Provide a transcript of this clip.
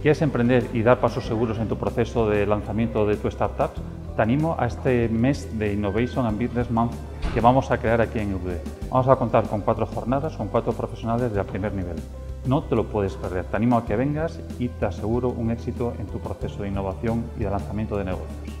¿Quieres emprender y dar pasos seguros en tu proceso de lanzamiento de tu startup? Te animo a este mes de Innovation and Business Month que vamos a crear aquí en UD. Vamos a contar con cuatro jornadas con cuatro profesionales de primer nivel. No te lo puedes perder. Te animo a que vengas y te aseguro un éxito en tu proceso de innovación y de lanzamiento de negocios.